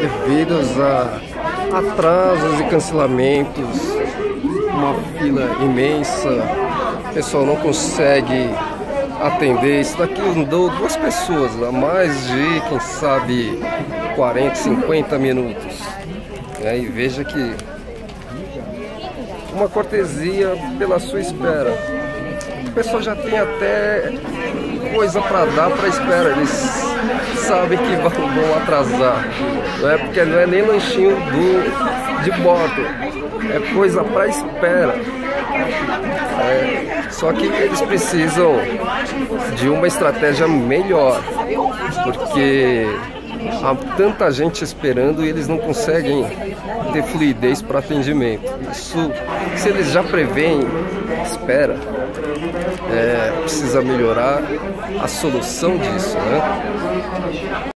devido a atrasos e cancelamentos, uma fila imensa, o pessoal não consegue atender. Isso daqui andou duas pessoas, há mais de, quem sabe, 40, 50 minutos. E veja que uma cortesia pela sua espera. O pessoal já tem até coisa para dar para espera. Eles sabem que vão, vão, atrasar. Não é porque não é nem lanchinho do, de bordo. É coisa para espera. É, só que eles precisam de uma estratégia melhor, porque há tanta gente esperando e eles não conseguem ter fluidez para atendimento. Isso, se eles já preveem espera, é, precisa melhorar a solução disso, né?